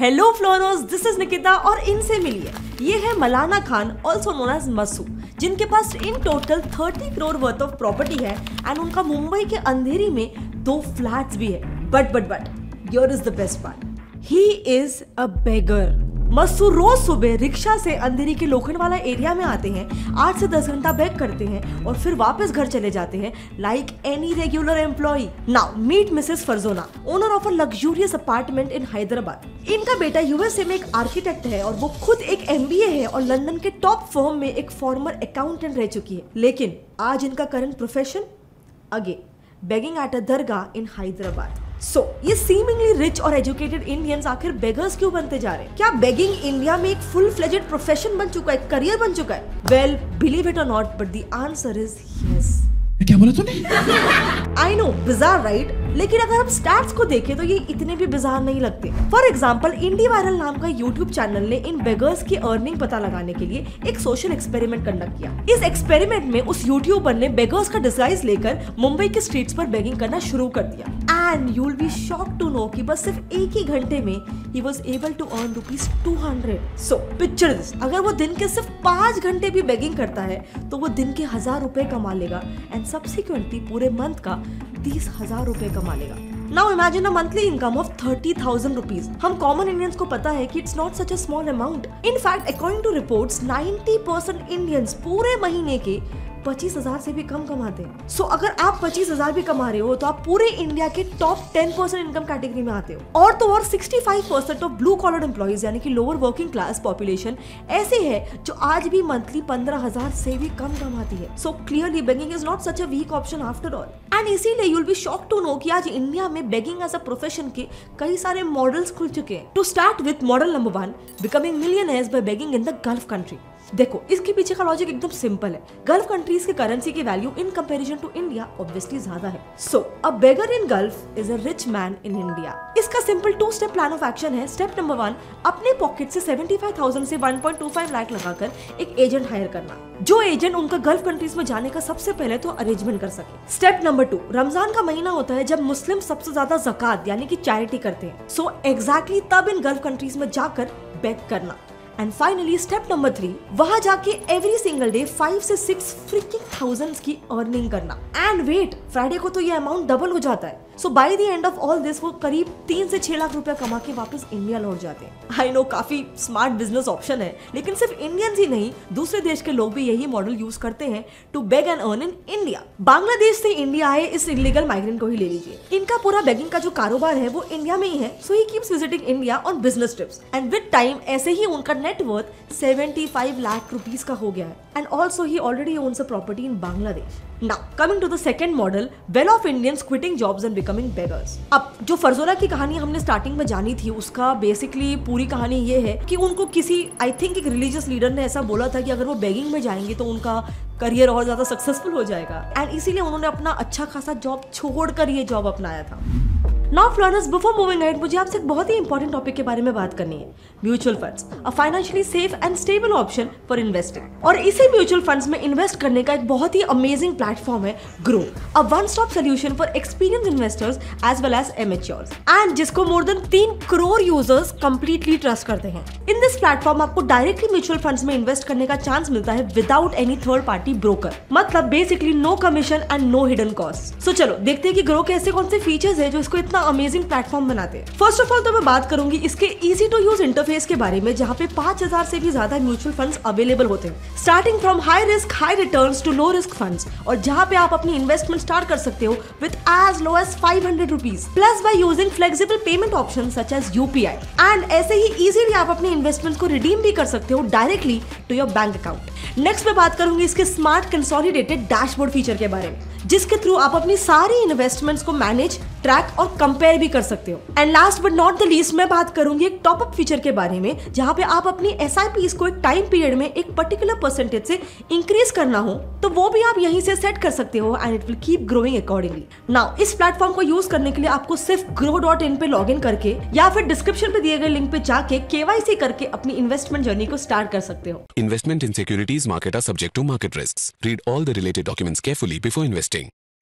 Hello फ्लोरोस this is Nikita और इनसे मिलिए। ये है Malana Khan also known as Masu जिनके पास in total 30 crore worth of property है एंड उनका मुंबई के अंधेरी में दो फ्लैट्स भी है। But but but your is the best part he is a beggar Massu रोज सुबह रिक्शा से अंधेरी के लोखंड वाला एरिया में आते हैं, आठ से दस घंटा बैक करते हैं और फिर वापस घर चले जाते हैं like any regular employee now meet Mrs Farzona owner of a luxurious apartment in Hyderabad इनका बेटा यूएसए में एक आर्किटेक्ट है और वो खुद एक एमबीए है और लंदन के टॉप फर्म में एक फॉर्मर अकाउंटेंट रह चुकी है। लेकिन आज इनका करंट प्रोफेशन अगे begging at a dargah in Hyderabad so so, ये सीमिंगली रिच और एजुकेटेड इंडियंस आखिर बेगर्स क्यों बनते जा रहे हैं? क्या बेगिंग इंडिया में एक फुल फ्लेजेड प्रोफेशन बन चुका है करियर बन चुका है? Well believe it or not but the answer is yes क्या बोला तूने? आई नो बिजार राइट लेकिन अगर हम स्टैट्स को देखें तो ये इतने भी बिजार नहीं लगते। फॉर एग्ज़ाम्पल इंडी वायरल नाम का यूट्यूब चैनल ने इन बेगर्स की अर्निंग पता लगाने के लिए एक सोशल एक्सपेरिमेंट कंडक्ट किया। इस एक्सपेरिमेंट में उस यूट्यूबर ने बेगर्स का डिजाइज लेकर मुंबई के स्ट्रीट्स पर बेगिंग करना शुरू कर दिया। And you will be shock to know कि बस सिर्फ़ एक ही घंटे में ही was able to earn rupees two hundred so picture this अगर वो दिन के सिर्फ़ पाँच घंटे भी बेगिंग करता है तो वो दिन के हज़ार रुपए कमा लेगा एंड सब्सिक्वेंटली पूरे मंथ का तीस हज़ार रुपए कमा लेगा। Now imagine a monthly income of thirty thousand rupees हम कॉमन इंडियंस को पता है कि it's not such a small amount in fact according to reports 90 percent Indians पूरे महीने के पच्चीस हज़ार से भी कम कमाते हैं। सो so, अगर आप पच्चीस हज़ार भी कमा रहे हो तो आप पूरे इंडिया के top ten percent income category में आते हो। और तो और sixty five percent of blue collar employees यानी कि लोअर वर्किंग क्लास पॉपुलेशन ऐसे है जो आज भी मंथली पंद्रह हज़ार से भी कम कमाती है। So clearly begging is not such a weak option after all and इसीलिए you'll be shock to know कि आज इंडिया में बेगिंग एज अ प्रोफेशन के कई सारे मॉडल्स खुल चुके हैं। To start with model number one becoming million by begging in the gulf country देखो इसके पीछे का लॉजिक एकदम सिंपल है। गल्फ कंट्रीज़ के करेंसी की value in comparison to India obviously ज़्यादा है। So a beggar in gulf is a rich man in India इसका simple two step plan of action है। स्टेप नंबर वन अपने pocket से 75,000 से 1.25 लाख लगाकर एक एजेंट हायर करना। जो एजेंट उनका गल्फ कंट्रीज़ में जाने का सबसे पहले तो अरेंजमेंट कर सके। स्टेप नंबर टू रमज़ान का महीना होता है जब मुस्लिम सबसे ज़्यादा जक़ात यानी कि चैरिटी करते हैं। सो so, एग्जैक्टली exactly तब इन गल्फ कंट्रीज़ में जाकर बेग करना। And finally step number three वहाँ जाके एवरी सिंगल डे फाइव से सिक्स फ्रिकिंग थाउज़ेंड की अर्निंग करना। एंड वेट फ्राइडे को तो ये अमाउंट डबल हो जाता है। So by the end of all this वो करीब तीन से छह लाख रुपया कमा के वापस इंडिया लौट जाते हैं। आई नो काफ़ी स्मार्ट बिज़नेस ऑप्शन है, लेकिन सिर्फ़ इंडियंस ही नहीं, दूसरे देश के लोग भी यही मॉडल यूज़ करते हैं to beg and earn in India Bangladesh से इंडिया आए, इस इलीगल माइग्रेंट को ही ले लीजिए। इनका पूरा बेगिंग का जो कारोबार है, वो इंडिया में ही है। So he keeps visiting India on business trips and with time ऐसे ही उनका नेटवर्थ 75 लाख रुपीस का हो गया है। And also he already owns a property in Bangladesh now coming to the second model well of Indians quitting jobs and becoming beggars अब, जो फरजोला की कहानी हमने स्टार्टिंग में जानी थी, उसका बेसिकली पूरी कहानी ये है कि उनको किसी आई थिंक एक रिलीजियस लीडर ने ऐसा बोला था कि अगर वो बेगिंग में जाएँगे तो उनका करियर और ज़्यादा सक्सेसफुल हो जाएगा। एंड इसीलिए उन्होंने अपना अच्छा खासा जॉब छोड़कर ये जॉब अपनाया था। नाउ फ्लोरस बिफोर मूविंग एड मुझे आपसे एक बहुत ही इंपॉर्टेंट टॉपिक के बारे में बात करनी है। Mutual funds a financially safe and stable option for investing और इसी म्यूचुअल फंड्स में इन्वेस्ट करने का एक बहुत ही अमेजिंग प्लेटफॉर्म है Groww a one stop solution for experience investors as well as amateurs and जिसको मोर देन तीन करोड़ यूज़र्स कंप्लीटली ट्रस्ट करते हैं। इन दिस प्लेटफॉर्म आपको डायरेक्टली म्यूचुअल फंड्स में इन्वेस्ट करने का चांस मिलता है without any third party broker मतलब basically no commission and no hidden cost so चलो, देखते हैं कि ग्रो के ऐसे कौन से फीचर्स है जो इसको इतना अमेजिंग प्लेटफॉर्म बनाते हैं। फ़र्स्ट ऑफ़ ऑल तो मैं बात करूँगी इसके इजी टू यूज़ इंटरफेस के बारे में, जहाँ पे पाँच हज़ार से भी ज़्यादा म्यूचुअल फंड्स अवेलेबल होते हैं। Starting from high risk high return to low risk funds और जहाँ पे आप अपनी इन्वेस्टमेंट स्टार्ट कर सकते हो with as low as five hundred rupees plus by using flexible payment option such as UPI and ऐसे ही इजीली आप अपने इन्वेस्टमेंट को रिडीम भी कर सकते हो directly to your bank account next मैं बात करूँगी इसके स्मार्ट कंसोलिडेटेड डैशबोर्ड फीचर के बारे में। जिसके थ्रू आप अपनी सारी इन्वेस्टमेंट्स को मैनेज ट्रैक और कंपेयर भी कर सकते हो and last but not the least मैं बात करूँगी एक टॉप अप फीचर के बारे में, जहाँ पे आप अपनी एस को एक टाइम पीरियड में एक पर्टिकुलर परसेंटेज से इंक्रीज करना हो तो वो भी आप यहीं से सेट कर सकते हो and it will keep growing accordingly now इस प्लेटफॉर्म को यूज़ करने के लिए आपको सिर्फ़ ग्रो डॉट इन पे लॉग इन करके, या फिर डिस्क्रिप्शन पे दिए गए लिंक पे जाके केवाईसी करके अपनी इन्वेस्टमेंट जर्नी को स्टार्ट कर सकते हो investment in securities market are subject to market risks. Read all the related documents carefully before investing.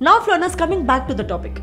Now, Flonas, coming back to the topic.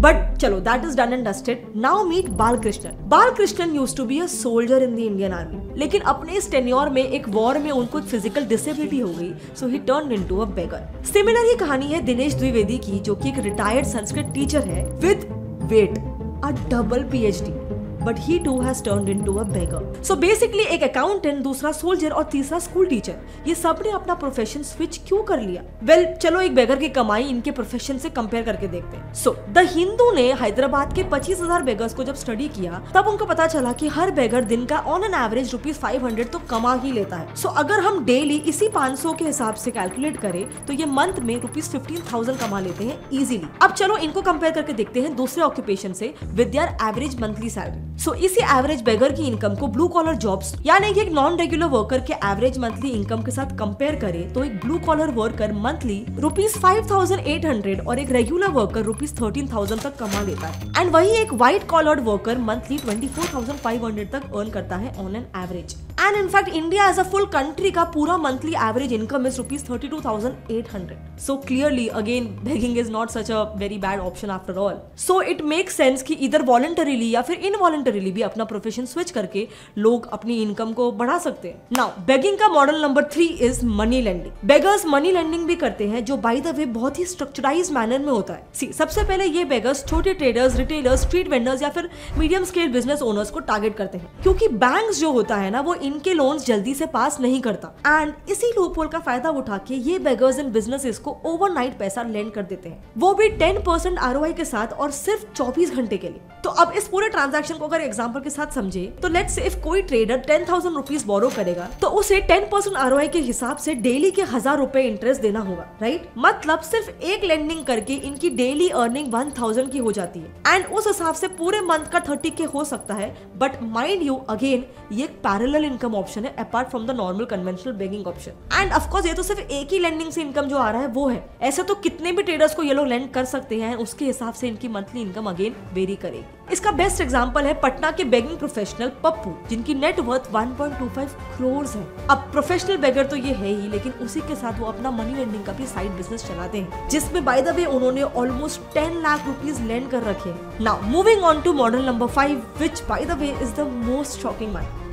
But चलो that is done and dusted now meet Balakrishnan Balakrishnan use to be a soldier in the Indian army लेकिन अपने इस tenure में एक war में उनको एक physical disability हो गई so he turn into a beggar similar ही कहानी है दिनेश द्विवेदी की जो कि एक रिटायर्ड संस्कृत टीचर है with wait a double PhD but he too has turn into a beggar so basically एक अकाउंटेंट दूसरा सोल्जर और तीसरा स्कूल टीचर ये सबने अपना प्रोफेशन स्विच क्यों कर लिया? वेल well, चलो एक बेगर की कमाई इनके प्रोफेशन से कंपेयर करके देखते हैं। सो द हिंदू ने हैदराबाद के पच्चीस हज़ार बेगर्स को जब स्टडी किया तब उनको पता चला कि हर बेगर दिन का on an average rupees five hundred तो कमा ही लेता है। सो so, अगर हम डेली इसी पाँच सौ के हिसाब से कैलकुलेट करें तो ये मंथ में रुपीज़ फिफ्टीन थाउज़ेंड कमा लेते हैं इजीली अब चलो इनको कंपेयर करके देखते हैं दूसरे ऑक्यूपेशन से with average monthly salary so so, इसी एवरेज बेगर की इनकम को ब्लू कॉलर जॉब्स यानी कि एक नॉन रेगुलर वर्कर के एवरेज मंथली इनकम के साथ कंपेयर करें तो एक blue collar worker monthly rupees five thousand eight hundred और एक regular worker rupees thirteen thousand तक कमा लेता है। एंड वही एक white collar worker monthly twenty four thousand five hundred तक अर्न करता है on an average and in fact India as a full country का पूरा monthly average income is rupees thirty two thousand eight hundred so clearly again begging is not such a very bad option after all so it make sense कि इधर voluntarily या फिर इनवॉलंटरीली भी अपना profession switch करके लोग अपनी इनकम को बढ़ा सकते हैं। नाउ बेगिंग का model number three is money lending beggars money lending भी करते हैं, जो बाई द वे बहुत ही स्ट्रक्चराइज मैनर में होता है। सी सबसे पहले ये बेगर्स छोटे ट्रेडर्स रिटेलर्स स्ट्रीट वेंडर्स या फिर मीडियम स्केल बिज़नेस ओनर्स को टारगेट करते हैं। क्योंकि बैंक जो होता है ना, वो इनके लोन्स जल्दी से पास नहीं करता। एंड इसी लूपहोल का फ़ायदा उठा के ये बेगर्स इन बिजनेसेस को ओवरनाइट पैसा लेंड कर देते हैं। वो भी टेन परसेंट के साथ और सिर्फ़ चौबीस घंटे के लिए। तो अब इस पूरे ट्रांजेक्शन को अगर एग्ज़ाम्पल के साथ समझे तो लेट्स से इफ़ कोई trader ten thousand rupees borrow करेगा तो उसे टेन परसेंट आर के हिसाब से डेली के हज़ार रूपए इंटरेस्ट देना होगा राइट मतलब सिर्फ़ एक लेंडिंग करके इनकी डेली अर्निंग वन थाउज़ेंड की हो जाती है। एंड उस हिसाब से पूरे मंथ का थर्टी के हो सकता है बट माइंड यू अगेन ये पैरल इनकम ऑप्शन है apart from the normal conventional begging option and of course ये तो सिर्फ़ एक ही लेंडिंग से इनकम जो आ रहा है, वो है। ऐसे तो कितने भी ट्रेडर्स को ये लोग लैंड कर सकते हैं, उसके हिसाब से इनकी मंथली इनकम अगेन वेरी करेगी। इसका बेस्ट एग्ज़ाम्पल है पटना के बेगिंग प्रोफेशनल पप्पू, जिनकी नेट वर्थ 1.25 करोड़ है। अब प्रोफेशनल बेगर तो ये है ही, लेकिन उसी के साथ वो अपना मनी लेंडिंग का भी साइड बिज़नेस चलाते हैं, जिसमें बाय द वे उन्होंने ऑलमोस्ट 10 लाख रुपीस लेंड कर रखे now moving on to model number five which by the way is the most shocking one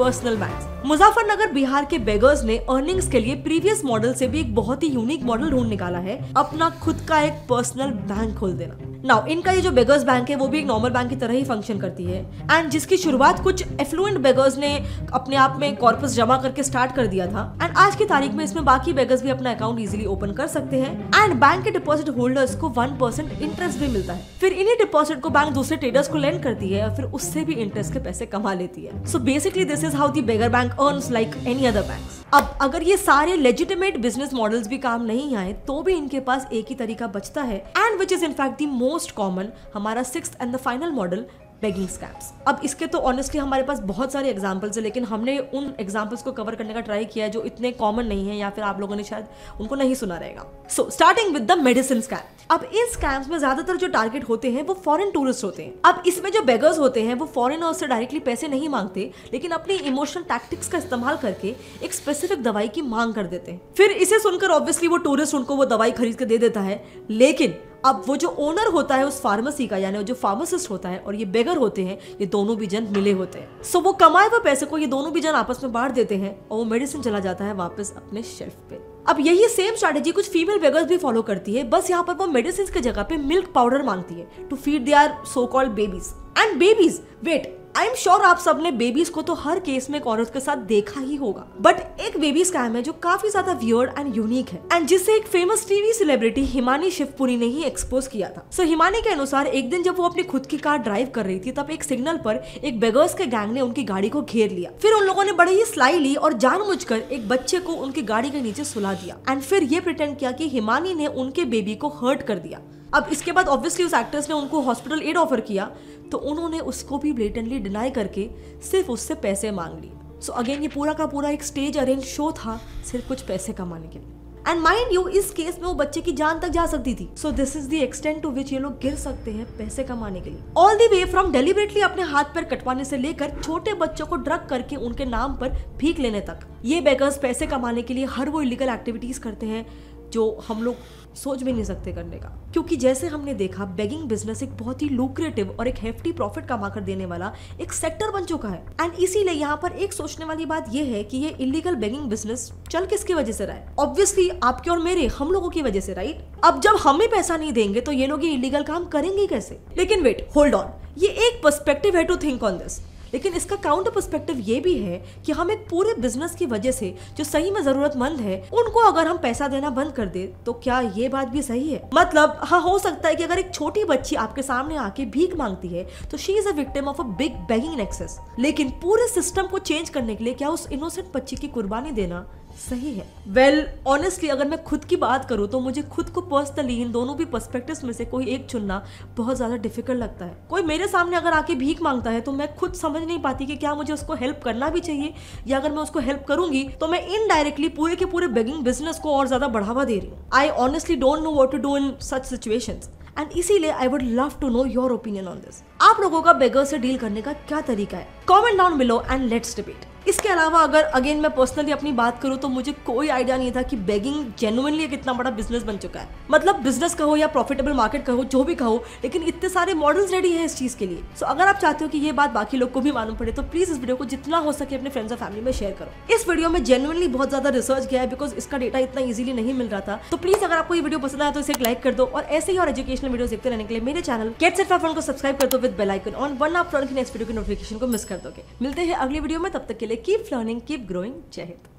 personal max Muzaffarnagar Bihar के बेगर्स ने अर्निंग्स के लिए प्रीवियस मॉडल से भी एक बहुत ही यूनिक मॉडल ढूंढ निकाला है। अपना खुद का एक पर्सनल बैंक खोल देना। नाउ इनका ये जो बेगर्स बैंक है, वो भी एक नॉर्मल बैंक की तरह ही फ़ंक्शन करती है। एंड जिसकी शुरुआत कुछ एफ्लुएंट बेगर्स ने अपने आप में कॉर्पस जमा करके स्टार्ट कर दिया था। एंड आज की तारीख में इसमें बाकी बेगर्स भी अपना अकाउंट इजीली ओपन कर सकते हैं। एंड बैंक के डिपॉजिट होल्डर्स को वन परसेंट इंटरेस्ट भी मिलता है। फिर इन्हीं डिपॉजिट को बैंक दूसरे ट्रेडर्स को लेंड करती है और फिर उससे भी इंटरेस्ट के पैसे कमा लेती है। So basically this is how the beggar bank earn like any other bank अब, अगर ये सारे लेजिटिमेट बिज़नेस मॉडल्स भी काम नहीं आए तो भी इनके पास एक ही तरीका बचता है। And which is in fact the most common हमारा six and the final model begging scams अब इसके तो ऑनेस्टली हमारे पास बहुत सारे एग्जाम्पल्स है, लेकिन हमने उन एग्जाम्पल्स को कवर करने का ट्राई किया है जो इतने कॉमन नहीं है या फिर आप लोगों ने शायद उनको नहीं सुना रहेगा. So starting with the medicine scam अब इन स्कैम्स में ज़्यादातर जो टारगेट होते हैं वो फॉरेन टूरिस्ट होते हैं. अब इसमें जो बेगर्स होते हैं वो फॉरेनर्स से डायरेक्टली पैसे नहीं मांगते, लेकिन अपनी इमोशनल टैक्टिक्स का इस्तेमाल करके एक स्पेसिफिक दवाई की मांग कर देते हैं. फिर इसे सुनकर ऑब्वियसली वो टूरिस्ट उनको वो दवाई खरीद के दे देता है, लेकिन अब वो जो ओनर होता है उस फार्मेसी का, यानी जो फार्मासिस्ट होता है और ये बेगर होते हैं, ये दोनों भी जन मिले होते हैं। सो वो कमाए हुए पैसे को ये दोनों भी जन आपस में बांट देते हैं और वो मेडिसिन चला जाता है वापस अपने शेल्फ पे। अब यही सेम स्ट्रेटेजी कुछ फीमेल बेगर्स भी फॉलो करती है। बस यहाँ पर वो मेडिसिन की जगह पे मिल्क पाउडर मांगती है to feed they are so called babies and babies wait I am sure आप सबने बेबीज को तो हर केस में एक औरत के साथ देखा ही होगा। बट एक बेबी स्कैम है जो काफ़ी ज़्यादा वियर्ड एंड यूनिक है। एंड जिसे एक famous TV celebrity Himani Shivpuri ने ही एक्सपोज किया था। सो so, हिमानी के अनुसार एक दिन जब वो अपनी खुद की कार ड्राइव कर रही थी तब एक सिग्नल पर एक बेगर्स के गैंग ने उनकी गाड़ी को घेर लिया। फिर उन लोगों ने बड़े ही स्लाई ली और जानबूझकर एक बच्चे को उनकी गाड़ी के नीचे सुला दिया। एंड फिर ये प्रिटेंड किया कि हिमानी ने उनके बेबी को हर्ट कर दिया। अब इसके बाद ऑब्वियसली उस एक्ट्रेस ने उनको हॉस्पिटल एड ऑफ़र किया तो उन्होंने उसको भी ब्लेटेंटली डिनाई करके सिर्फ़ उससे पैसे मांग लिए। सो अगेन ये पूरा का पूरा एक स्टेज अरेंज शो था, सिर्फ़ कुछ पैसे कमाने के लिए। एंड माइंड यू इस केस में वो बच्चे की जान तक जा सकती थी। So this is the extent to which ये लोग गिर सकते हैं पैसे कमाने के लिए। All the way from deliberately अपने हाथ पर कटवाने से लेकर छोटे बच्चों को ड्रग करके उनके नाम पर भीख लेने तक, ये बेगर्स पैसे कमाने के लिए हर वो इलीगल एक्टिविटीज़ करते हैं। जो हम लोग सोच भी नहीं सकते करने का। क्योंकि जैसे हमने देखा बेगिंग बिज़नेस एक बहुत ही लुक्रेटिव और एक हेफ्टी प्रॉफिट कमा कर देने वाला एक सेक्टर बन चुका है। एंड इसीलिए यहाँ पर एक सोचने वाली बात यह है कि ये इलीगल बेगिंग बिज़नेस चल किसकी वजह से रहा है? ऑब्वियसली आपके और मेरे, हम लोगों की वजह से राइट अब जब हमें पैसा नहीं देंगे तो ये लोग ये इलीगल काम करेंगे कैसे? लेकिन वेट होल्ड ऑन ये एक पर्सपेक्टिव है टू थिंक ऑन दिस लेकिन इसका काउंटर पर्सपेक्टिव ये भी है कि हम एक पूरे बिज़नेस की वजह से जो सही में जरूरतमंद है, उनको अगर हम पैसा देना बंद कर दे तो क्या ये बात भी सही है? मतलब हाँ हो सकता है कि अगर एक छोटी बच्ची आपके सामने आके भीख मांगती है तो she is a victim of a big begging access लेकिन पूरे सिस्टम को चेंज करने के लिए क्या उस इनोसेंट बच्ची की कुर्बानी देना सही है। वेल well, ऑनेस्टली अगर मैं खुद की बात करूँ तो मुझे खुद को पर्सनली इन दोनों भी पर्सपेक्टिव में से कोई एक चुनना बहुत ज़्यादा डिफ़िकल्ट लगता है। कोई मेरे सामने अगर आके भीख माँगता है तो मैं खुद समझ नहीं पाती कि क्या मुझे उसको हेल्प करना भी चाहिए या अगर मैं उसको हेल्प करूँगी तो मैं इनडायरेक्टली पूरे के पूरे बेगिंग बिज़नेस को और ज़्यादा बढ़ावा दे रही हूँ। I honestly don't know what to do in such situation and इसीलिए I would love to know your opinion on this आप लोगों का बेगर से डील करने का क्या तरीका है? Comment down below and let's debate इसके अलावा अगर अगेन मैं पर्सनली अपनी बात करूँ तो मुझे कोई आइडिया नहीं था कि बेगिंग जेनुअनली एक इतना बड़ा बिज़नेस बन चुका है। मतलब बिज़नेस कहो या प्रॉफिटेबल मार्केट कहो जो भी कहो लेकिन इतने सारे मॉडल्स रेडी हैं इस चीज़ के लिए। सो so, अगर आप चाहते हो कि ये बात बाकी लोग को भी मालूम पड़े तो प्लीज़ इस वीडियो को जितना हो सके अपने फ्रेंड्स और फैमिली में शेयर करो। इस वीडियो में जेनुअनली बहुत ज़्यादा रिसर्च गया है बिकॉज़ इसका डेटा इतना ईजिली नहीं मिल रहा था। तो प्लीज़ अगर आपको ये वीडियो पसंद आया तो इसे लाइक कर दो और ऐसे ही और एजुकेशनल वीडियो देखते रहने के लिए मेरे चैनल गेट सेट को सब्सक्राइब कर दो with bell icon on one आप फ्रंट की नेक्स्ट वीडियो की नोटिफिकेशन को मिस कर दोगे। मिलते हैं अगली वीडियो में तब तक के लिए कीप लर्निंग कीप ग्रोइंग जय हिंद